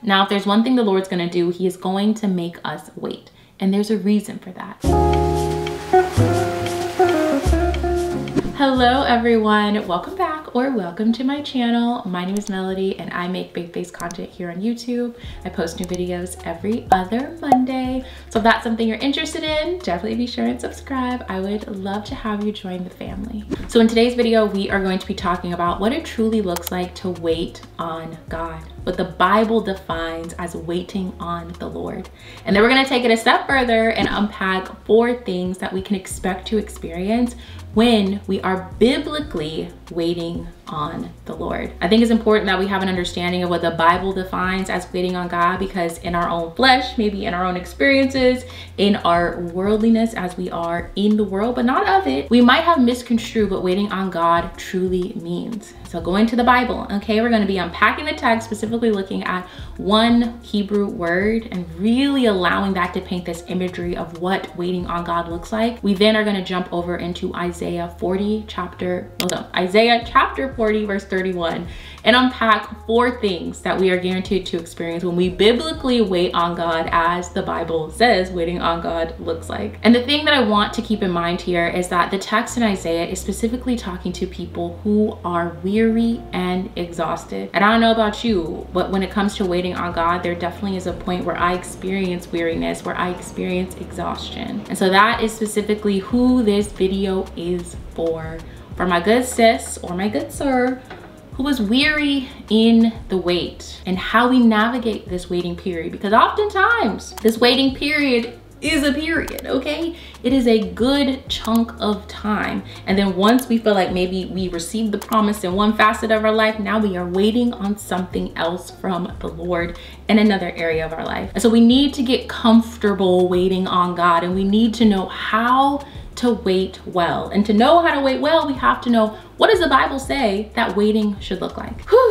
Now, if there's one thing the Lord's gonna do, he is going to make us wait. And there's a reason for that. Hello everyone, welcome back or welcome to my channel. My name is Melody and I make big face content here on YouTube. I post new videos every other Monday. So if that's something you're interested in, definitely be sure and subscribe. I would love to have you join the family. So in today's video, we are going to be talking about what it truly looks like to wait on God what the Bible defines as waiting on the Lord. And then we're gonna take it a step further and unpack four things that we can expect to experience when we are biblically waiting on the Lord. I think it's important that we have an understanding of what the Bible defines as waiting on God because in our own flesh, maybe in our own experiences, in our worldliness as we are in the world, but not of it, we might have misconstrued what waiting on God truly means. So going to the Bible, okay, we're gonna be unpacking the text, specifically looking at one Hebrew word and really allowing that to paint this imagery of what waiting on God looks like. We then are gonna jump over into Isaiah 40 chapter, hold on, Isaiah chapter 40 verse 31 and unpack four things that we are guaranteed to experience when we biblically wait on God as the Bible says waiting on God looks like. And the thing that I want to keep in mind here is that the text in Isaiah is specifically talking to people who are weary and exhausted. And I don't know about you, but when it comes to waiting on God, there definitely is a point where I experience weariness, where I experience exhaustion. And so that is specifically who this video is for. For my good sis or my good sir who was weary in the wait and how we navigate this waiting period because oftentimes this waiting period is a period, okay? It is a good chunk of time. And then once we feel like maybe we received the promise in one facet of our life, now we are waiting on something else from the Lord in another area of our life. And so we need to get comfortable waiting on God and we need to know how to wait well. And to know how to wait well, we have to know what does the Bible say that waiting should look like. Whew.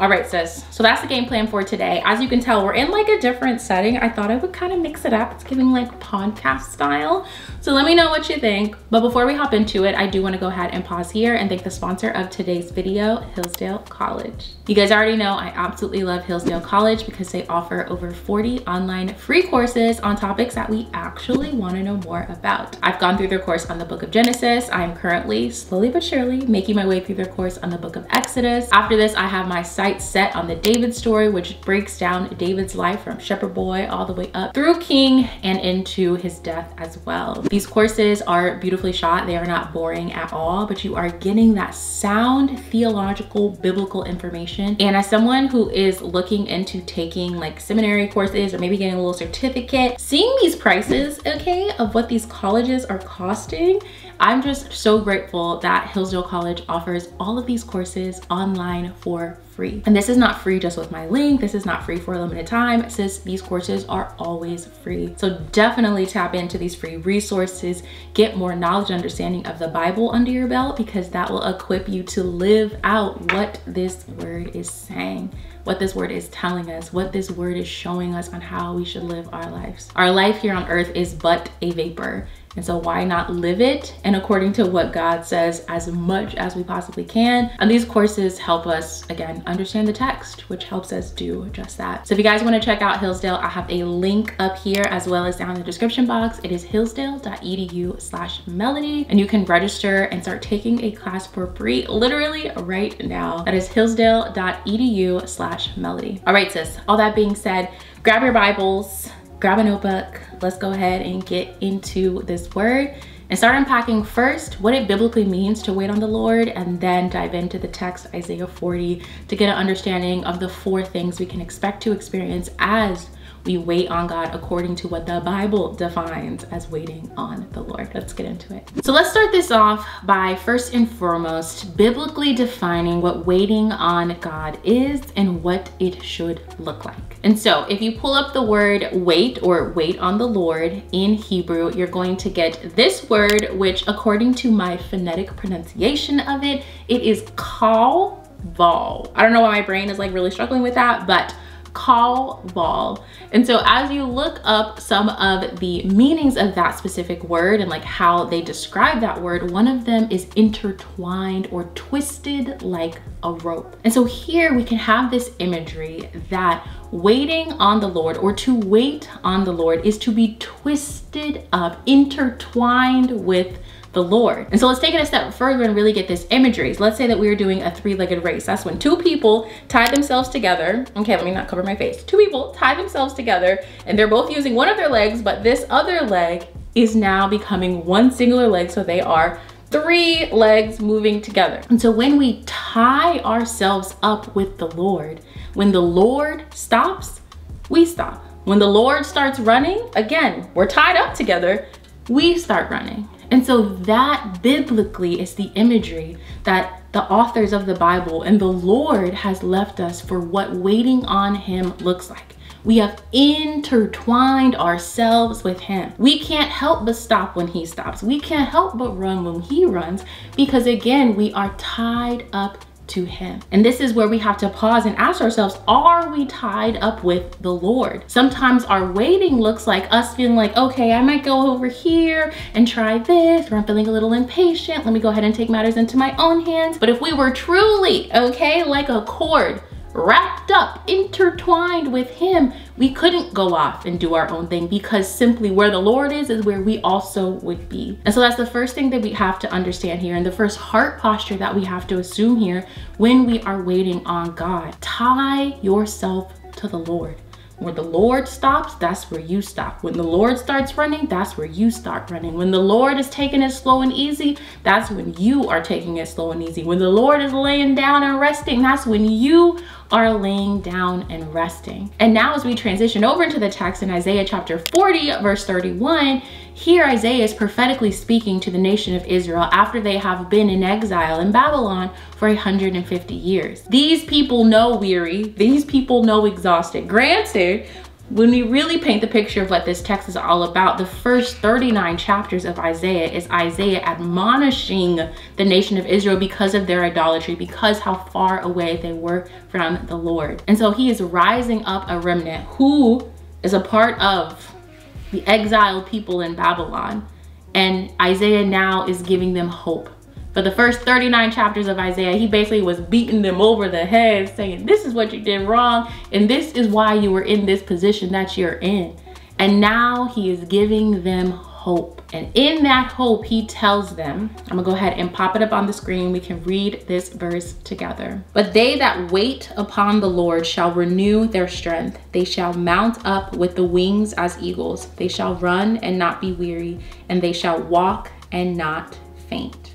All right, sis. So that's the game plan for today. As you can tell, we're in like a different setting. I thought I would kind of mix it up. It's giving like podcast style. So let me know what you think. But before we hop into it, I do want to go ahead and pause here and thank the sponsor of today's video, Hillsdale College. You guys already know I absolutely love Hillsdale College because they offer over 40 online free courses on topics that we actually want to know more about. I've gone through their course on the book of Genesis. I am currently, slowly but surely, making my way through their course on the book of Exodus. After this, I have my sight set on the David story, which breaks down David's life from shepherd boy all the way up through king and into his death as well. These courses are beautifully shot. They are not boring at all, but you are getting that sound theological biblical information. And as someone who is looking into taking like seminary courses or maybe getting a little certificate, seeing these prices, okay, of what these colleges are costing, I'm just so grateful that Hillsdale College offers all of these courses online for free. And this is not free just with my link. This is not free for a limited time. since these courses are always free. So definitely tap into these free resources, get more knowledge and understanding of the Bible under your belt because that will equip you to live out what this word is saying what this word is telling us, what this word is showing us on how we should live our lives. Our life here on earth is but a vapor. And so why not live it and according to what God says as much as we possibly can. And these courses help us, again, understand the text, which helps us do just that. So if you guys wanna check out Hillsdale, I have a link up here as well as down in the description box. It is hillsdale.edu slash melody and you can register and start taking a class for free literally right now. That is hillsdale.edu slash melody. All right, sis, all that being said, grab your Bibles, grab a notebook. Let's go ahead and get into this word and start unpacking first what it biblically means to wait on the Lord and then dive into the text Isaiah 40 to get an understanding of the four things we can expect to experience as we wait on God according to what the Bible defines as waiting on the Lord. Let's get into it. So let's start this off by first and foremost biblically defining what waiting on God is and what it should look like. And so if you pull up the word wait or wait on the Lord in Hebrew, you're going to get this word, which according to my phonetic pronunciation of it, it is kal val. I don't know why my brain is like really struggling with that, but Kal And so as you look up some of the meanings of that specific word and like how they describe that word, one of them is intertwined or twisted like a rope. And so here we can have this imagery that waiting on the Lord or to wait on the Lord is to be twisted up, intertwined with the Lord. And so let's take it a step further and really get this imagery. So let's say that we are doing a three-legged race. That's when two people tie themselves together. Okay, let me not cover my face. Two people tie themselves together and they're both using one of their legs, but this other leg is now becoming one singular leg. So they are three legs moving together. And so when we tie ourselves up with the Lord, when the Lord stops, we stop. When the Lord starts running, again, we're tied up together, we start running. And so that biblically is the imagery that the authors of the Bible and the Lord has left us for what waiting on him looks like. We have intertwined ourselves with him. We can't help but stop when he stops. We can't help but run when he runs because again, we are tied up to him. And this is where we have to pause and ask ourselves, are we tied up with the Lord? Sometimes our waiting looks like us feeling like, okay, I might go over here and try this, or I'm feeling a little impatient. Let me go ahead and take matters into my own hands. But if we were truly, okay, like a cord, wrapped up, intertwined with him, we couldn't go off and do our own thing because simply where the Lord is, is where we also would be. And so that's the first thing that we have to understand here and the first heart posture that we have to assume here when we are waiting on God. Tie yourself to the Lord. When the Lord stops, that's where you stop. When the Lord starts running, that's where you start running. When the Lord is taking it slow and easy, that's when you are taking it slow and easy. When the Lord is laying down and resting, that's when you are laying down and resting. And now as we transition over into the text in Isaiah chapter 40, verse 31, here Isaiah is prophetically speaking to the nation of Israel after they have been in exile in Babylon for 150 years. These people know weary, these people know exhausted. Granted, when we really paint the picture of what this text is all about, the first 39 chapters of Isaiah is Isaiah admonishing the nation of Israel because of their idolatry, because how far away they were from the Lord. And so he is rising up a remnant who is a part of the exiled people in Babylon. And Isaiah now is giving them hope for the first 39 chapters of Isaiah, he basically was beating them over the head saying, this is what you did wrong. And this is why you were in this position that you're in. And now he is giving them hope. And in that hope, he tells them, I'm gonna go ahead and pop it up on the screen. We can read this verse together. But they that wait upon the Lord shall renew their strength. They shall mount up with the wings as eagles. They shall run and not be weary, and they shall walk and not faint.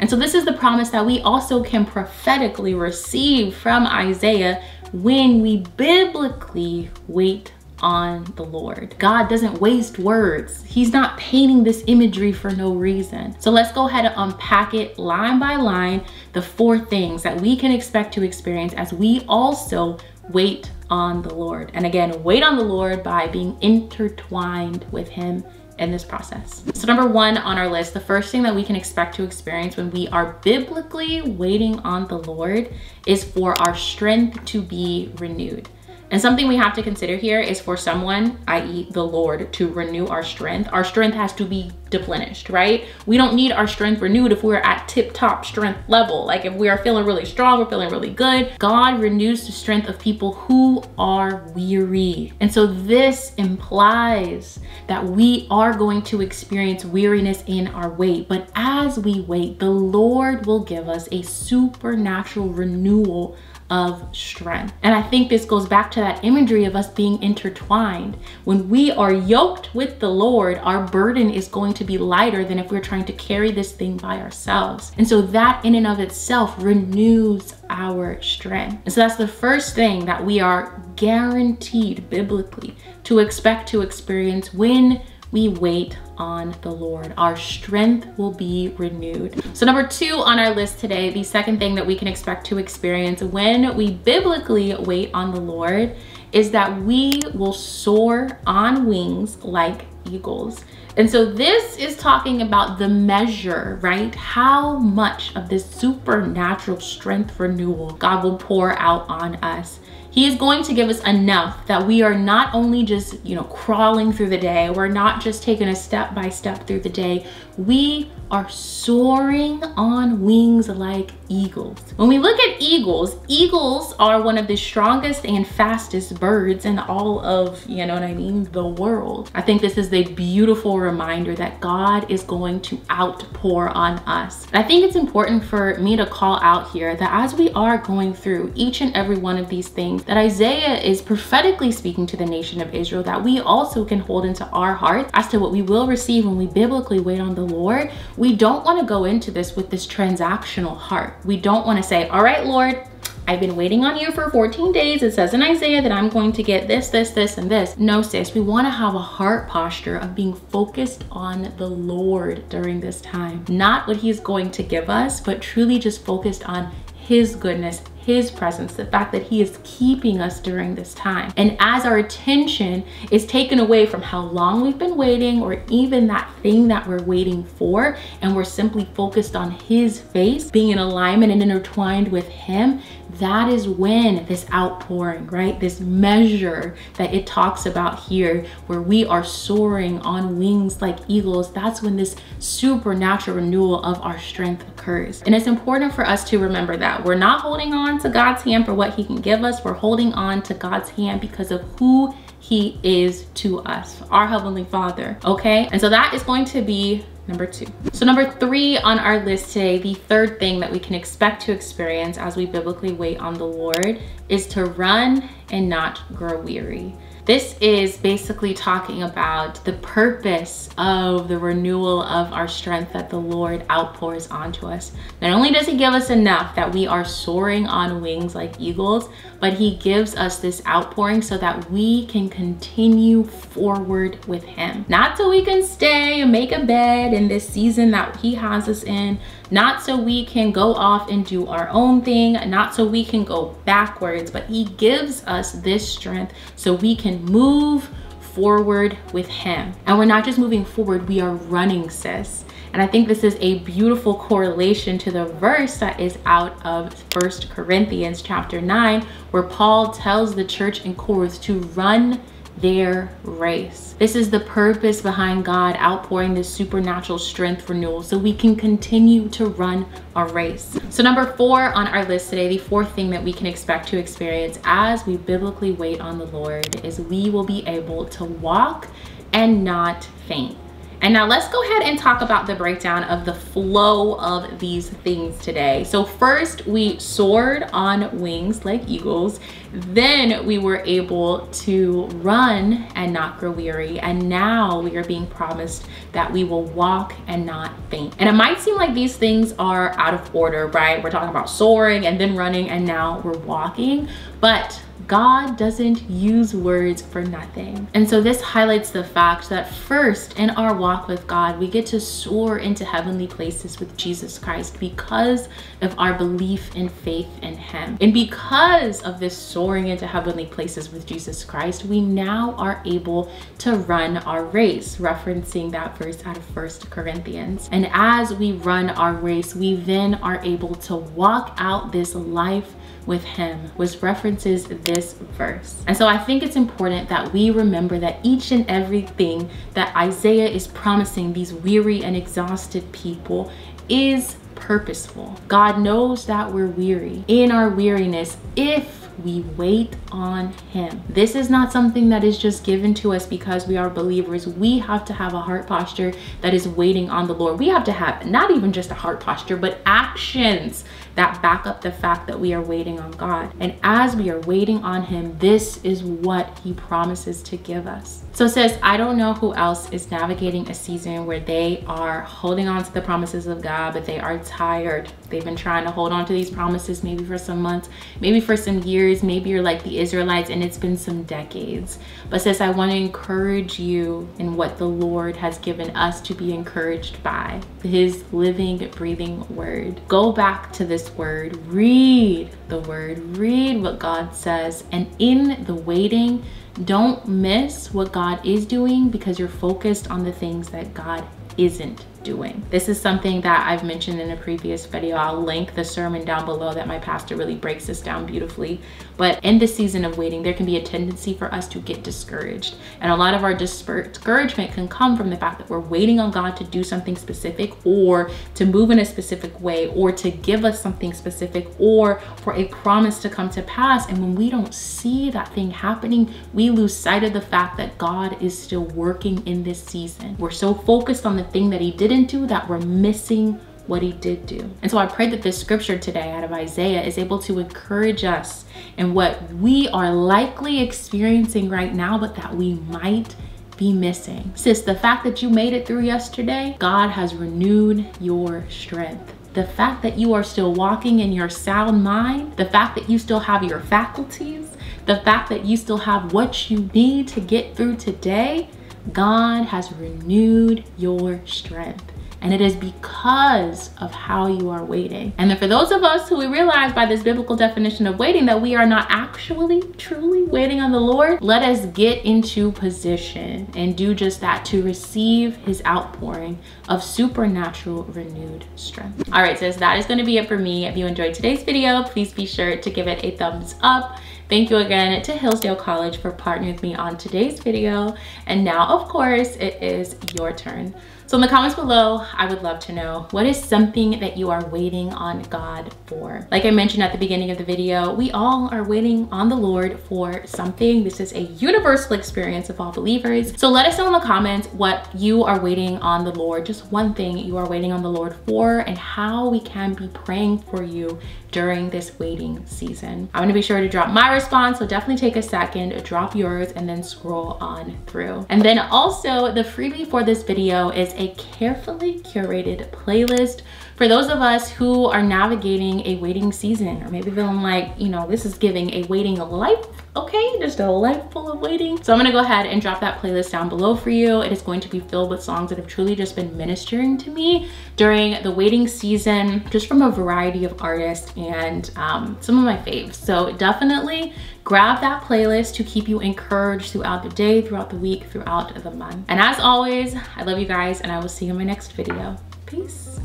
And so this is the promise that we also can prophetically receive from Isaiah when we biblically wait on the Lord. God doesn't waste words. He's not painting this imagery for no reason. So let's go ahead and unpack it line by line, the four things that we can expect to experience as we also wait on the Lord. And again, wait on the Lord by being intertwined with him in this process. So number one on our list, the first thing that we can expect to experience when we are biblically waiting on the Lord is for our strength to be renewed. And something we have to consider here is for someone, i.e. the Lord, to renew our strength, our strength has to be deplenished, right? We don't need our strength renewed if we're at tip top strength level. Like if we are feeling really strong, we're feeling really good. God renews the strength of people who are weary. And so this implies that we are going to experience weariness in our wait. But as we wait, the Lord will give us a supernatural renewal of strength. And I think this goes back to that imagery of us being intertwined. When we are yoked with the Lord, our burden is going to be lighter than if we're trying to carry this thing by ourselves. And so that in and of itself renews our strength. And so that's the first thing that we are guaranteed biblically to expect to experience when we wait on the Lord. Our strength will be renewed. So number two on our list today, the second thing that we can expect to experience when we biblically wait on the Lord is that we will soar on wings like eagles. And so this is talking about the measure, right? How much of this supernatural strength renewal God will pour out on us He is going to give us enough that we are not only just, you know, crawling through the day, we're not just taking a step by step through the day. We are soaring on wings like eagles. When we look at eagles, eagles are one of the strongest and fastest birds in all of, you know what I mean, the world. I think this is a beautiful reminder that God is going to outpour on us. I think it's important for me to call out here that as we are going through each and every one of these things, that Isaiah is prophetically speaking to the nation of Israel, that we also can hold into our hearts as to what we will receive when we biblically wait on the Lord we don't want to go into this with this transactional heart. We don't want to say, all right, Lord, I've been waiting on you for 14 days. It says in Isaiah that I'm going to get this, this, this, and this. No, sis, we want to have a heart posture of being focused on the Lord during this time. Not what he's going to give us, but truly just focused on his goodness, his presence, the fact that he is keeping us during this time. And as our attention is taken away from how long we've been waiting or even that thing that we're waiting for, and we're simply focused on his face, being in alignment and intertwined with him, that is when this outpouring, right? This measure that it talks about here, where we are soaring on wings like eagles, that's when this supernatural renewal of our strength occurs. And it's important for us to remember that we're not holding on to God's hand for what he can give us. We're holding on to God's hand because of who he is to us, our Heavenly Father, okay? And so that is going to be number two. So number three on our list today, the third thing that we can expect to experience as we biblically wait on the Lord is to run and not grow weary. This is basically talking about the purpose of the renewal of our strength that the Lord outpours onto us. Not only does he give us enough that we are soaring on wings like eagles, but he gives us this outpouring so that we can continue forward with him. Not so we can stay and make a bed in this season that he has us in, not so we can go off and do our own thing, not so we can go backwards, but he gives us this strength so we can move forward with him. And we're not just moving forward, we are running, sis. And I think this is a beautiful correlation to the verse that is out of First Corinthians chapter 9, where Paul tells the church in Corinth to run their race. This is the purpose behind God outpouring this supernatural strength renewal so we can continue to run our race. So number four on our list today, the fourth thing that we can expect to experience as we biblically wait on the Lord is we will be able to walk and not faint. And now let's go ahead and talk about the breakdown of the flow of these things today. So first we soared on wings like eagles. Then we were able to run and not grow weary. And now we are being promised that we will walk and not faint. And it might seem like these things are out of order, right? We're talking about soaring and then running and now we're walking. But God doesn't use words for nothing. And so this highlights the fact that first in our walk with God, we get to soar into heavenly places with Jesus Christ because of our belief and faith in him. And because of this soaring into heavenly places with Jesus Christ, we now are able to run our race, referencing that verse out of First Corinthians. And as we run our race, we then are able to walk out this life with him, which references this verse. And so I think it's important that we remember that each and everything that Isaiah is promising these weary and exhausted people is purposeful. God knows that we're weary. In our weariness, if we wait on him. This is not something that is just given to us because we are believers. We have to have a heart posture that is waiting on the Lord. We have to have not even just a heart posture, but actions that back up the fact that we are waiting on God. And as we are waiting on him, this is what he promises to give us. So sis, I don't know who else is navigating a season where they are holding on to the promises of God, but they are tired. They've been trying to hold on to these promises maybe for some months, maybe for some years, maybe you're like the Israelites and it's been some decades. But sis, I want to encourage you in what the Lord has given us to be encouraged by, his living, breathing word. Go back to this this word, read the word, read what God says. And in the waiting, don't miss what God is doing because you're focused on the things that God isn't doing. This is something that I've mentioned in a previous video. I'll link the sermon down below that my pastor really breaks this down beautifully. But in this season of waiting, there can be a tendency for us to get discouraged. And a lot of our discouragement can come from the fact that we're waiting on God to do something specific or to move in a specific way or to give us something specific or for a promise to come to pass. And when we don't see that thing happening, we lose sight of the fact that God is still working in this season. We're so focused on the thing that He didn't do that we're missing what he did do. And so I pray that this scripture today out of Isaiah is able to encourage us in what we are likely experiencing right now, but that we might be missing. Sis, the fact that you made it through yesterday, God has renewed your strength the fact that you are still walking in your sound mind, the fact that you still have your faculties, the fact that you still have what you need to get through today, God has renewed your strength. And it is because of how you are waiting. And then for those of us who we realize by this biblical definition of waiting that we are not actually truly waiting on the Lord, let us get into position and do just that to receive his outpouring of supernatural renewed strength. All right, sis, that is gonna be it for me. If you enjoyed today's video, please be sure to give it a thumbs up. Thank you again to Hillsdale College for partnering with me on today's video. And now, of course, it is your turn. So in the comments below, I would love to know what is something that you are waiting on God for? Like I mentioned at the beginning of the video, we all are waiting on the Lord for something. This is a universal experience of all believers. So let us know in the comments what you are waiting on the Lord, just one thing you are waiting on the Lord for and how we can be praying for you during this waiting season. I'm gonna be sure to drop my response, so definitely take a second, drop yours, and then scroll on through. And then also the freebie for this video is a carefully curated playlist for those of us who are navigating a waiting season or maybe feeling like, you know, this is giving a waiting life okay just a life full of waiting. So i'm gonna go ahead and drop that playlist down below for you. It is going to be filled with songs that have truly just been ministering to me during the waiting season just from a variety of artists and um, some of my faves. So definitely grab that playlist to keep you encouraged throughout the day throughout the week throughout the month. And as always i love you guys and i will see you in my next video. Peace